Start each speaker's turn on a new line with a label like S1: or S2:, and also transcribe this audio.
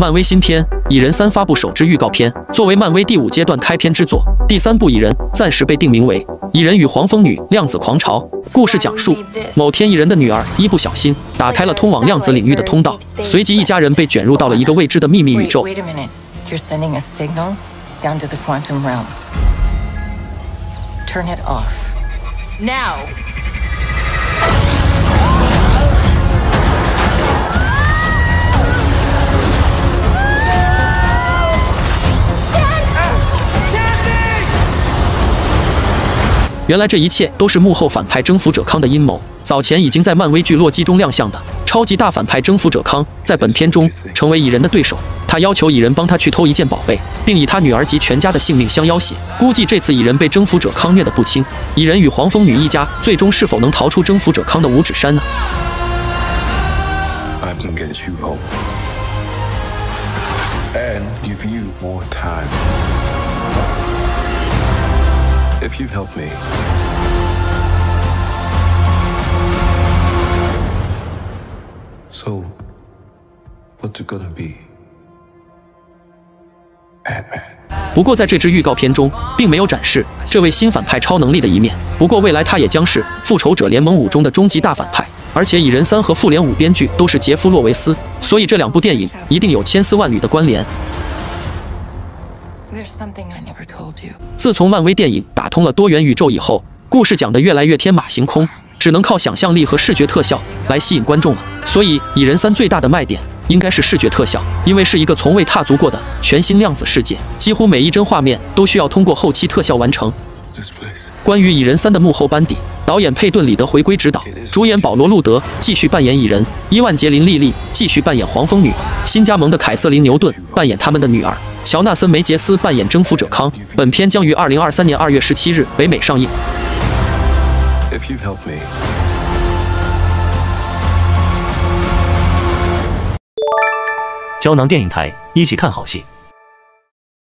S1: 漫威新片《蚁人三》发布首支预告片，作为漫威第五阶段开篇之作，第三部《蚁人》暂时被定名为《蚁人与黄蜂女：量子狂潮》。故事讲述，某天蚁人的女儿一不小心打开了通往量子领域的通道，随即一家人被卷入到了一个未知的秘密宇宙。
S2: Wait a minute. You're sending a signal down to the quantum realm. Turn it off. Now!
S1: 原来这一切都是幕后反派征服者康的阴谋。早前已经在漫威剧《洛基》中亮相的超级大反派征服者康，在本片中 成为蚁人的对手。他要求蚁人帮他去偷一件宝贝，并以他女儿及全家的性命相要挟。估计这次蚁人被征服者康虐得不轻，蚁人与黄蜂女一家最终是否能逃出征服者康的五指山呢
S3: ？I can get you home. And give you more time. If you help me. So, what's it gonna be?
S1: 不过在这支预告片中，并没有展示这位新反派超能力的一面。不过未来他也将是复仇者联盟五中的终极大反派，而且蚁人三和复联五编剧都是杰夫·洛维斯，所以这两部电影一定有千丝万缕的关联。
S2: There's something I never told you.
S1: 自从漫威电影打通了多元宇宙以后，故事讲得越来越天马行空，只能靠想象力和视觉特效来吸引观众了。所以，蚁人三最大的卖点应该是视觉特效，因为是一个从未踏足过的全新量子世界，几乎每一帧画面都需要通过后期特效完成。关于蚁人三的幕后班底，导演佩顿·里德回归指导，主演保罗·路德继续扮演蚁人，伊万杰林·莉莉继续扮演黄蜂女，新加盟的凯瑟琳·牛顿扮演他们的女儿，乔纳森·梅杰斯扮演征服者康。本片将于二零二三年二月十七日北美上映。
S3: If you help me.
S4: 胶囊电影台，一起看好戏。